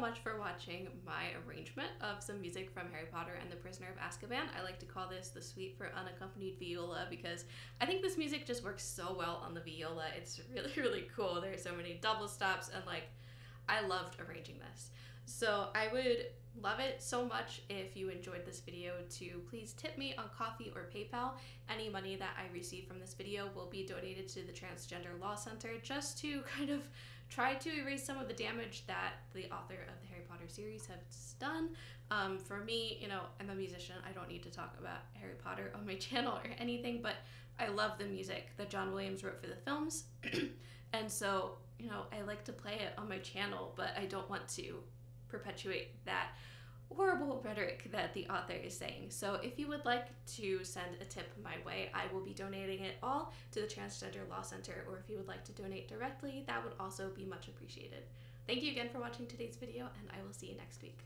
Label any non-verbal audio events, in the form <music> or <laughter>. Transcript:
for watching my arrangement of some music from Harry Potter and the Prisoner of Azkaban. I like to call this the Suite for Unaccompanied Viola because I think this music just works so well on the viola. It's really, <laughs> really cool. There's so many double stops and like I loved arranging this. So I would love it so much if you enjoyed this video to please tip me on Ko-fi or PayPal. Any money that I receive from this video will be donated to the Transgender Law Center just to <laughs> kind of try to erase some of the damage that the author of the Harry Potter series has done. Um, for me, you know, I'm a musician. I don't need to talk about Harry Potter on my <laughs> channel or anything, but I love the music that John Williams wrote for the films. <clears throat> and so, you know, I like to play it on my channel, but I don't want to perpetuate that horrible rhetoric that the author is saying. So if you would like to send a tip my way, I will be donating it all to the Transgender Law Center, or if you would like to donate directly, that would also be much appreciated. Thank you again for watching today's video, and I will see you next week.